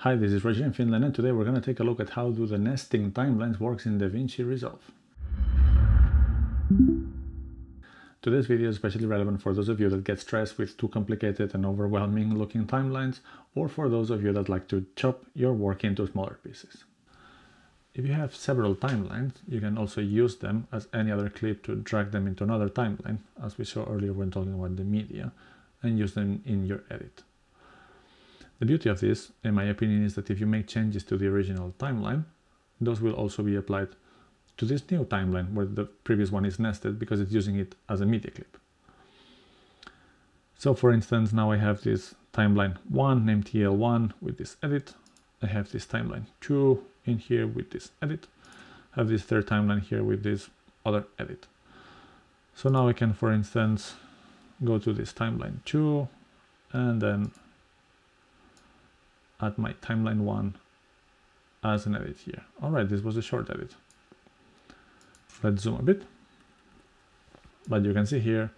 Hi, this is Roger in Finland and today we're going to take a look at how do the nesting timelines works in DaVinci Resolve. Today's video is especially relevant for those of you that get stressed with too complicated and overwhelming looking timelines or for those of you that like to chop your work into smaller pieces. If you have several timelines, you can also use them as any other clip to drag them into another timeline, as we saw earlier when talking about the media, and use them in your edit. The beauty of this, in my opinion, is that if you make changes to the original timeline, those will also be applied to this new timeline where the previous one is nested because it's using it as a media clip. So for instance, now I have this timeline 1 named TL1 with this edit. I have this timeline 2 in here with this edit. I have this third timeline here with this other edit. So now I can, for instance, go to this timeline 2 and then add my timeline 1 as an edit here. All right, this was a short edit. Let's zoom a bit. But you can see here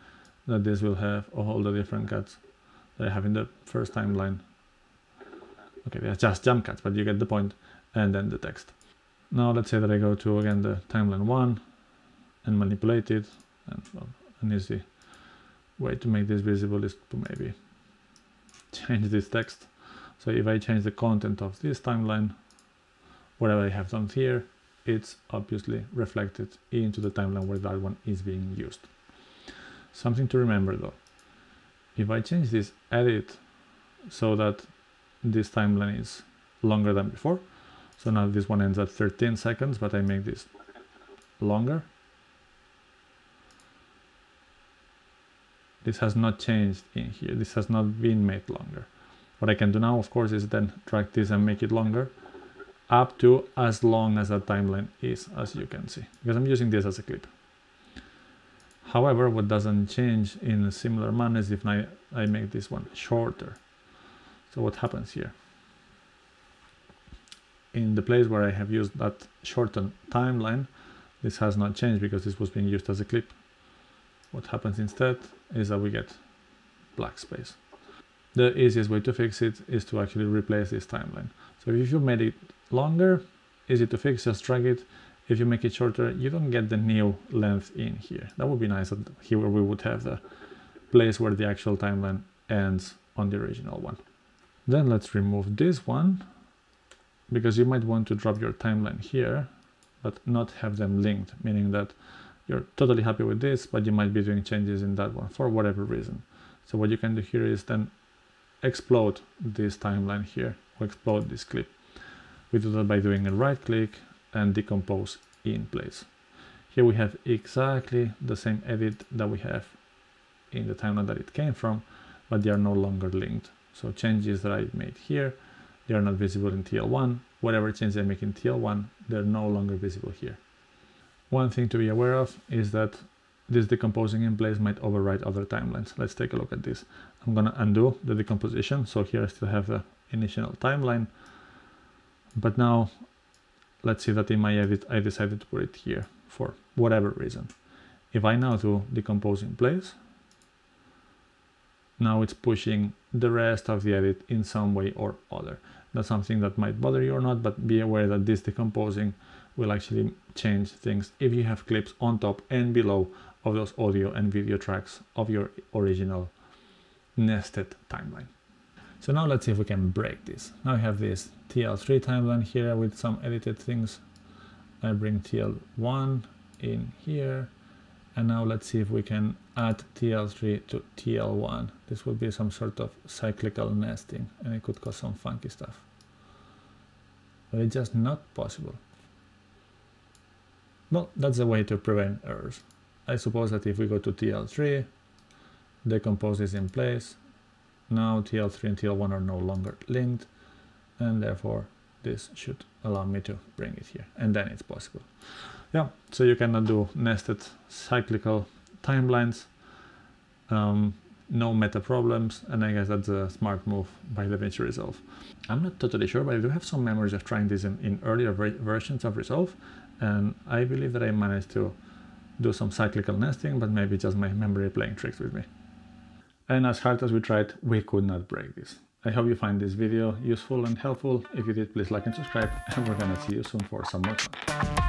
that this will have all the different cuts that I have in the first timeline. Okay, they're just jump cuts, but you get the point, and then the text. Now let's say that I go to, again, the timeline 1 and manipulate it. And well, an easy way to make this visible is to maybe change this text so if I change the content of this timeline, whatever I have done here, it's obviously reflected into the timeline where that one is being used. Something to remember though, if I change this edit so that this timeline is longer than before, so now this one ends at 13 seconds, but I make this longer. This has not changed in here. This has not been made longer. What I can do now, of course, is then drag this and make it longer up to as long as that timeline is, as you can see, because I'm using this as a clip. However, what doesn't change in a similar manner is if I, I make this one shorter. So what happens here? In the place where I have used that shortened timeline, this has not changed because this was being used as a clip. What happens instead is that we get black space the easiest way to fix it is to actually replace this timeline. So if you made it longer, easy to fix, just drag it. If you make it shorter, you don't get the new length in here. That would be nice that here we would have the place where the actual timeline ends on the original one. Then let's remove this one because you might want to drop your timeline here, but not have them linked, meaning that you're totally happy with this, but you might be doing changes in that one for whatever reason. So what you can do here is then explode this timeline here or explode this clip. We do that by doing a right click and decompose in place. Here we have exactly the same edit that we have in the timeline that it came from, but they are no longer linked. So changes that I made here, they are not visible in TL1. Whatever changes I make in TL1, they're no longer visible here. One thing to be aware of is that this decomposing in place might overwrite other timelines. Let's take a look at this. I'm gonna undo the decomposition. So here I still have the initial timeline, but now let's see that in my edit, I decided to put it here for whatever reason. If I now do decompose in place, now it's pushing the rest of the edit in some way or other. That's something that might bother you or not, but be aware that this decomposing will actually change things if you have clips on top and below of those audio and video tracks of your original nested timeline. So now let's see if we can break this. Now I have this TL3 timeline here with some edited things. I bring TL1 in here. And now let's see if we can add TL3 to TL1. This would be some sort of cyclical nesting and it could cause some funky stuff. But it's just not possible. Well, that's a way to prevent errors. I suppose that if we go to TL3, decompose is in place. Now TL3 and TL1 are no longer linked, and therefore this should allow me to bring it here, and then it's possible. Yeah, so you cannot do nested cyclical timelines, um, no meta problems, and I guess that's a smart move by DaVinci Resolve. I'm not totally sure, but I do have some memories of trying this in, in earlier versions of Resolve, and I believe that I managed to do some cyclical nesting, but maybe just my memory playing tricks with me. And as hard as we tried, we could not break this. I hope you find this video useful and helpful. If you did, please like and subscribe, and we're gonna see you soon for some more fun.